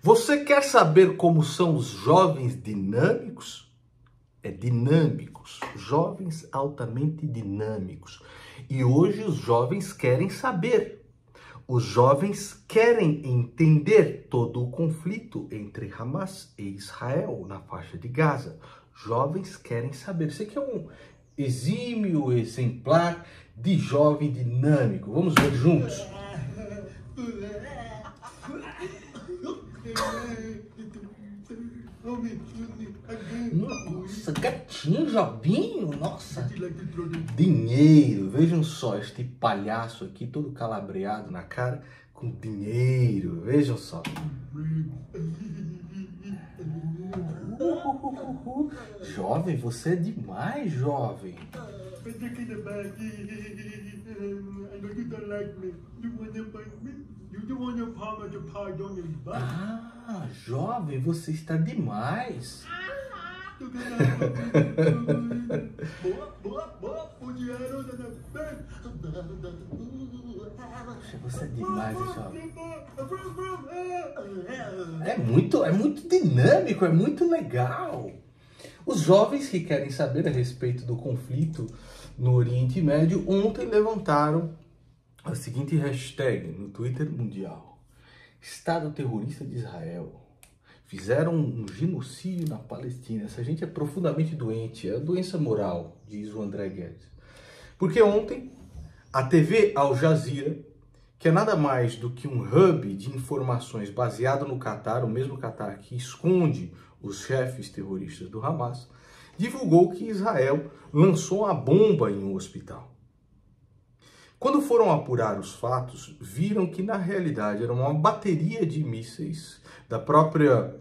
Você quer saber como são os jovens dinâmicos? É dinâmicos, jovens altamente dinâmicos. E hoje os jovens querem saber. Os jovens querem entender todo o conflito entre Hamas e Israel na faixa de Gaza. Jovens querem saber. Você quer um exímio exemplar de jovem dinâmico? Vamos ver juntos. Nossa, gatinho, jobinho, nossa. Dinheiro, vejam só, este palhaço aqui todo calabreado na cara com dinheiro, vejam só. Jovem, você é demais, jovem. Ah, jovem, você está demais. Você é demais. É muito, é muito dinâmico, é muito legal. Os jovens que querem saber a respeito do conflito no Oriente Médio ontem levantaram a seguinte hashtag no Twitter mundial: Estado terrorista de Israel. Fizeram um genocídio na Palestina. Essa gente é profundamente doente, é doença moral, diz o André Guedes. Porque ontem a TV Al Jazeera, que é nada mais do que um hub de informações baseado no Catar, o mesmo Catar que esconde os chefes terroristas do Hamas, divulgou que Israel lançou uma bomba em um hospital. Quando foram apurar os fatos, viram que na realidade era uma bateria de mísseis da própria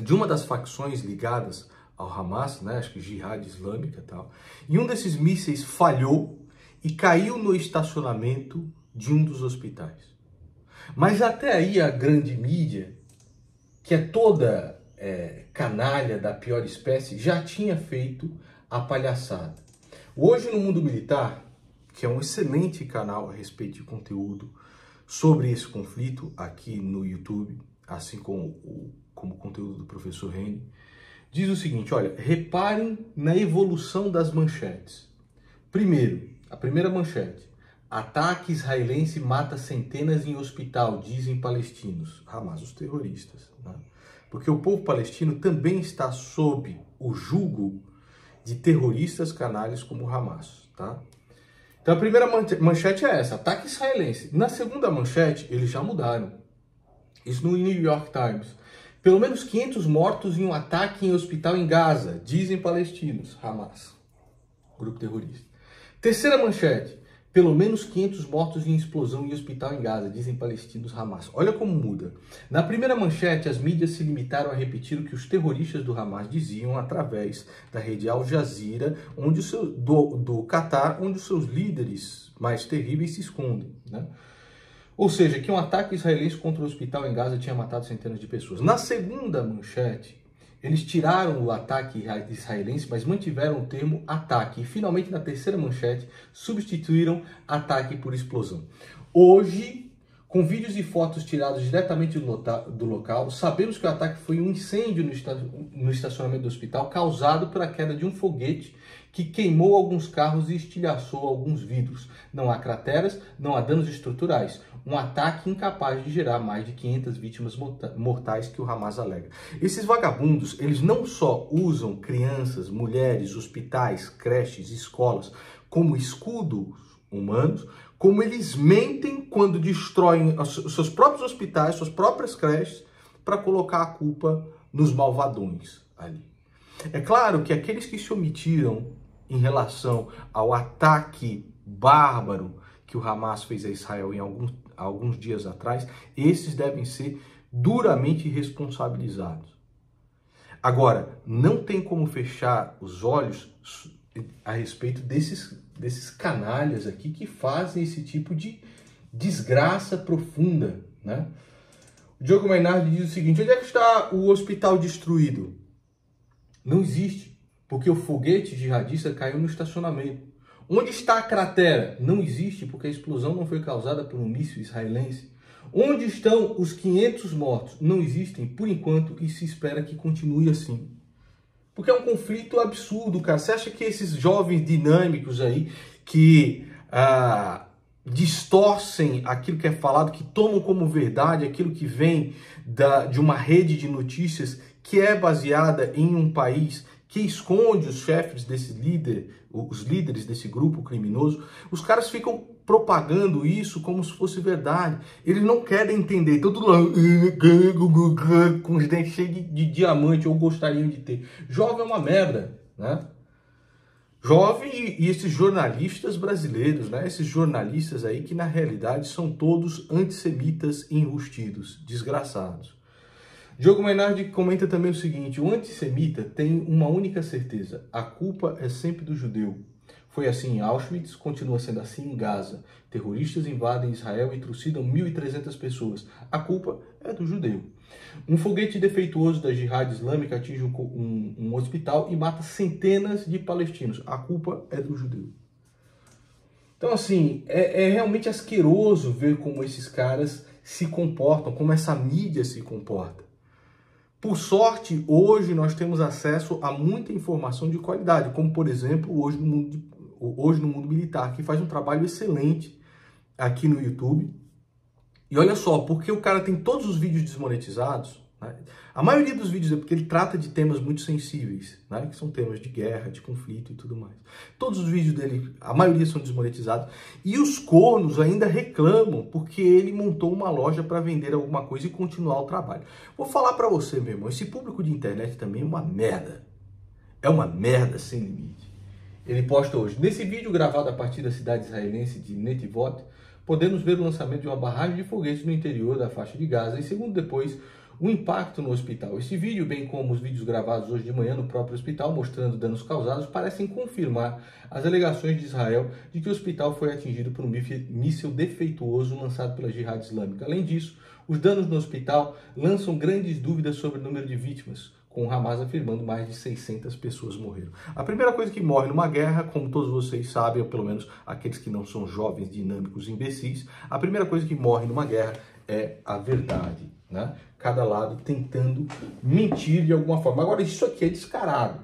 de uma das facções ligadas ao Hamas, né, acho que Jihad Islâmica e tal. E um desses mísseis falhou e caiu no estacionamento de um dos hospitais. Mas até aí a grande mídia, que é toda é, canalha da pior espécie, já tinha feito a palhaçada. Hoje no mundo militar, que é um excelente canal a respeito de conteúdo sobre esse conflito aqui no YouTube, assim como o como conteúdo do professor Rene, diz o seguinte: olha, reparem na evolução das manchetes. Primeiro, a primeira manchete: ataque israelense mata centenas em hospital, dizem palestinos. Hamas, os terroristas. Né? Porque o povo palestino também está sob o jugo de terroristas canalhas como Hamas, tá? Então a primeira manchete é essa, ataque israelense. Na segunda manchete, eles já mudaram. Isso no New York Times. Pelo menos 500 mortos em um ataque em hospital em Gaza, dizem palestinos, Hamas, grupo terrorista. Terceira manchete, pelo menos 500 mortos em explosão em hospital em Gaza, dizem palestinos Hamas. Olha como muda. Na primeira manchete, as mídias se limitaram a repetir o que os terroristas do Hamas diziam através da rede Al Jazeera, onde seu, do, do Qatar, onde os seus líderes mais terríveis se escondem. Né? Ou seja, que um ataque israelense contra o hospital em Gaza tinha matado centenas de pessoas. Na segunda manchete, eles tiraram o ataque israelense, mas mantiveram o termo ataque. E finalmente, na terceira manchete, substituíram ataque por explosão. Hoje, com vídeos e fotos tirados diretamente do local, sabemos que o ataque foi um incêndio no estacionamento do hospital causado pela queda de um foguete que queimou alguns carros e estilhaçou alguns vidros. Não há crateras, não há danos estruturais. Um ataque incapaz de gerar mais de 500 vítimas mortais que o Hamas alega. Esses vagabundos, eles não só usam crianças, mulheres, hospitais, creches, escolas como escudos humanos, como eles mentem quando destroem seus próprios hospitais, suas próprias creches, para colocar a culpa nos malvadões ali. É claro que aqueles que se omitiram em relação ao ataque bárbaro que o Hamas fez a Israel em alguns, alguns dias atrás, esses devem ser duramente responsabilizados. Agora, não tem como fechar os olhos a respeito desses, desses canalhas aqui que fazem esse tipo de desgraça profunda, né? O Diogo Mainardi diz o seguinte, onde é que está o hospital destruído? Não existe porque o foguete jihadista caiu no estacionamento. Onde está a cratera? Não existe, porque a explosão não foi causada por um míssil israelense. Onde estão os 500 mortos? Não existem, por enquanto, e se espera que continue assim. Porque é um conflito absurdo, cara. Você acha que esses jovens dinâmicos aí, que ah, distorcem aquilo que é falado, que tomam como verdade aquilo que vem da, de uma rede de notícias que é baseada em um país que esconde os chefes desse líder, os líderes desse grupo criminoso, os caras ficam propagando isso como se fosse verdade. Eles não querem entender. Tudo lá, com os dentes cheios de, de diamante, ou gostariam de ter. Jovem é uma merda, né? Jovem e, e esses jornalistas brasileiros, né? Esses jornalistas aí que na realidade são todos antissemitas enrustidos, desgraçados. Diogo Mainardi comenta também o seguinte: o antissemita tem uma única certeza: a culpa é sempre do judeu. Foi assim em Auschwitz, continua sendo assim em Gaza. Terroristas invadem Israel e trucidam 1.300 pessoas. A culpa é do judeu. Um foguete defeituoso da Jihad Islâmica atinge um, um, um hospital e mata centenas de palestinos. A culpa é do judeu. Então, assim, é, é realmente asqueroso ver como esses caras se comportam, como essa mídia se comporta. Por sorte, hoje nós temos acesso a muita informação de qualidade, como por exemplo, hoje no mundo, de, hoje no mundo militar, que faz um trabalho excelente aqui no YouTube. E olha só, porque o cara tem todos os vídeos desmonetizados? A maioria dos vídeos é porque ele trata de temas muito sensíveis, né? que são temas de guerra, de conflito e tudo mais. Todos os vídeos dele, a maioria são desmonetizados. E os cornos ainda reclamam porque ele montou uma loja para vender alguma coisa e continuar o trabalho. Vou falar para você, meu irmão, esse público de internet também é uma merda. É uma merda sem limite. Ele posta hoje, nesse vídeo gravado a partir da cidade israelense de Netivot, podemos ver o lançamento de uma barragem de foguetes no interior da faixa de Gaza e, segundo depois, o impacto no hospital. Esse vídeo, bem como os vídeos gravados hoje de manhã no próprio hospital, mostrando danos causados, parecem confirmar as alegações de Israel de que o hospital foi atingido por um míssil defeituoso lançado pela Jihad Islâmica. Além disso, os danos no hospital lançam grandes dúvidas sobre o número de vítimas, com o Hamas afirmando mais de 600 pessoas morreram. A primeira coisa que morre numa guerra, como todos vocês sabem, ou pelo menos aqueles que não são jovens, dinâmicos, imbecis, a primeira coisa que morre numa guerra é a verdade, né? Cada lado tentando mentir de alguma forma. Agora, isso aqui é descarado.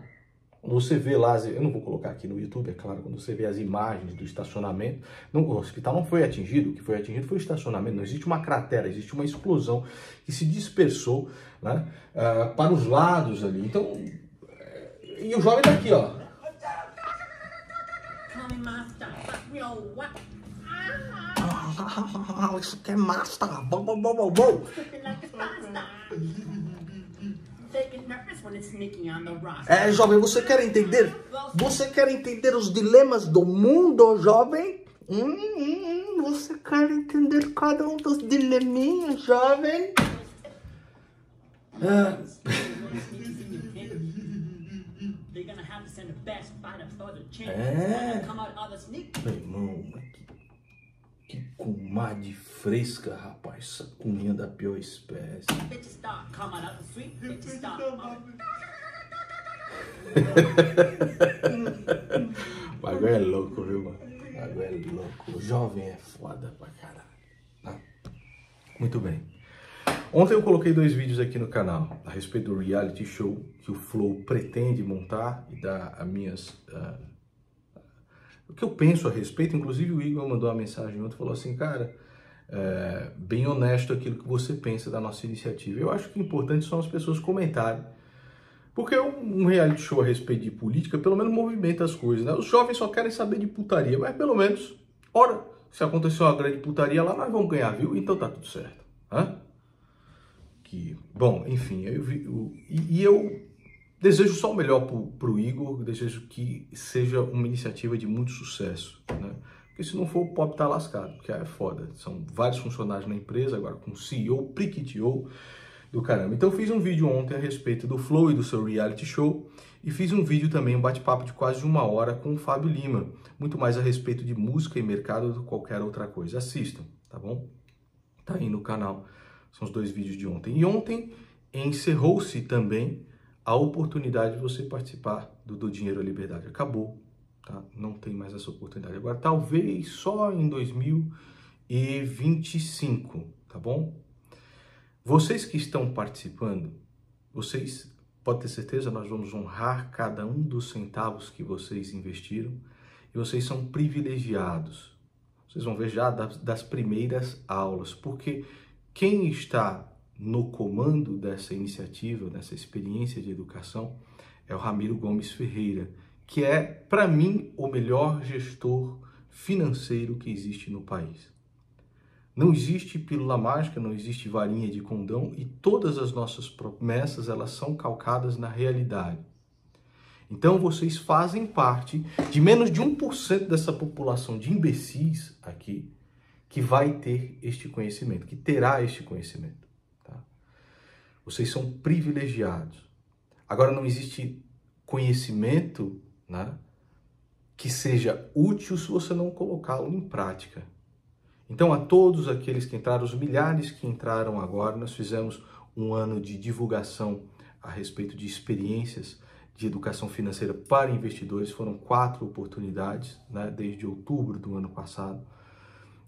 Quando você vê lá, eu não vou colocar aqui no YouTube, é claro, quando você vê as imagens do estacionamento, não, o hospital não foi atingido, o que foi atingido foi o estacionamento, não existe uma cratera, existe uma explosão que se dispersou né, uh, para os lados ali. Então, e o jovem tá aqui, ó. Isso aqui é massa! Bom, bom, bom, bom, bom! É, jovem, você quer entender? Você quer entender os dilemas do mundo, jovem? Hum, hum, hum. você quer entender cada um dos dileminhas, jovem? Ah. É. Meu irmão, que comadre fresca, rapaz. Essa cunha da pior espécie. o bagulho é louco, viu, mano? O bagulho é louco. O jovem é foda pra caralho. Ah. Muito bem. Ontem eu coloquei dois vídeos aqui no canal a respeito do reality show que o Flow pretende montar e dar as minhas uh, o que eu penso a respeito, inclusive o Igor mandou uma mensagem ontem, falou assim, cara, é, bem honesto aquilo que você pensa da nossa iniciativa. Eu acho que o importante são as pessoas comentarem. Porque um reality show a respeito de política, pelo menos movimenta as coisas, né? Os jovens só querem saber de putaria, mas pelo menos, ora, se acontecer uma grande putaria lá, nós vamos ganhar, viu? Então tá tudo certo. Hã? Que, bom, enfim, eu vi, eu, e, e eu Desejo só o melhor para o Igor, desejo que seja uma iniciativa de muito sucesso, né? Porque se não for, o pop tá lascado, porque é foda. São vários funcionários na empresa, agora com CEO, priquitio do caramba. Então fiz um vídeo ontem a respeito do Flow e do seu reality show e fiz um vídeo também, um bate-papo de quase uma hora com o Fábio Lima, muito mais a respeito de música e mercado do que qualquer outra coisa. Assistam, tá bom? Tá aí no canal, são os dois vídeos de ontem. E ontem encerrou-se também a oportunidade de você participar do, do Dinheiro à Liberdade. Acabou, tá? Não tem mais essa oportunidade. Agora, talvez só em 2025, tá bom? Vocês que estão participando, vocês pode ter certeza, nós vamos honrar cada um dos centavos que vocês investiram e vocês são privilegiados. Vocês vão ver já das, das primeiras aulas, porque quem está no comando dessa iniciativa, dessa experiência de educação, é o Ramiro Gomes Ferreira, que é, para mim, o melhor gestor financeiro que existe no país. Não existe pílula mágica, não existe varinha de condão e todas as nossas promessas elas são calcadas na realidade. Então vocês fazem parte de menos de 1% dessa população de imbecis aqui que vai ter este conhecimento, que terá este conhecimento. Vocês são privilegiados. Agora não existe conhecimento né, que seja útil se você não colocá-lo em prática. Então, a todos aqueles que entraram, os milhares que entraram agora, nós fizemos um ano de divulgação a respeito de experiências de educação financeira para investidores. Foram quatro oportunidades, né, desde outubro do ano passado.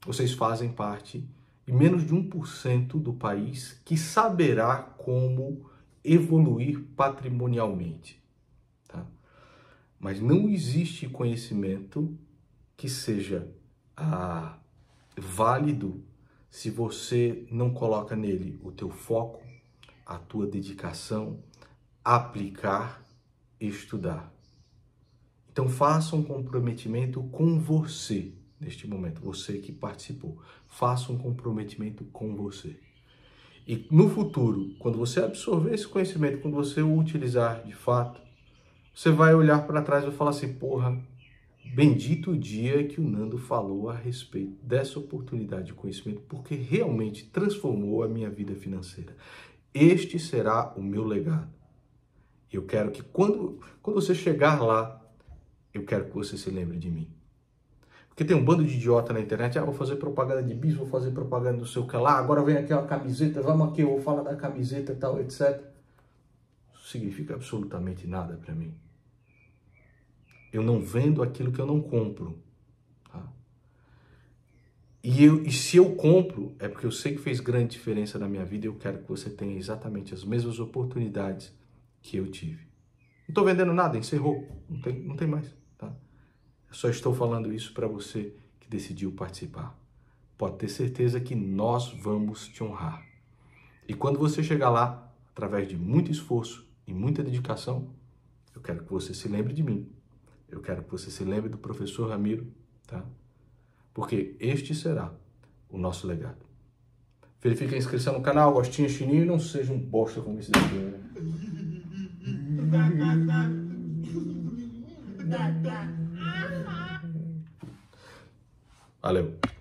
Vocês fazem parte de menos de 1% do país que saberá como evoluir patrimonialmente. Tá? Mas não existe conhecimento que seja a válido se você não coloca nele o teu foco, a tua dedicação, aplicar, estudar. Então faça um comprometimento com você neste momento, você que participou. Faça um comprometimento com você. E no futuro, quando você absorver esse conhecimento, quando você o utilizar de fato, você vai olhar para trás e falar assim: porra, Bendito o dia que o Nando falou a respeito dessa oportunidade de conhecimento, porque realmente transformou a minha vida financeira. Este será o meu legado. Eu quero que quando, quando você chegar lá, eu quero que você se lembre de mim. Porque tem um bando de idiota na internet, ah, vou fazer propaganda de bis, vou fazer propaganda do seu que lá, agora vem aqui uma camiseta, vamos aqui, eu vou falar da camiseta e tal, etc. Isso significa absolutamente nada para mim. Eu não vendo aquilo que eu não compro. Tá? E, eu, e se eu compro, é porque eu sei que fez grande diferença na minha vida e eu quero que você tenha exatamente as mesmas oportunidades que eu tive. Não estou vendendo nada, encerrou. Não tem, não tem mais. Só estou falando isso para você que decidiu participar. Pode ter certeza que nós vamos te honrar. E quando você chegar lá, através de muito esforço e muita dedicação, eu quero que você se lembre de mim eu quero que você se lembre do professor Ramiro, tá? Porque este será o nosso legado. Verifique a inscrição no canal, gostinho, chininho e não seja um bosta como esse daqui. Né? Valeu.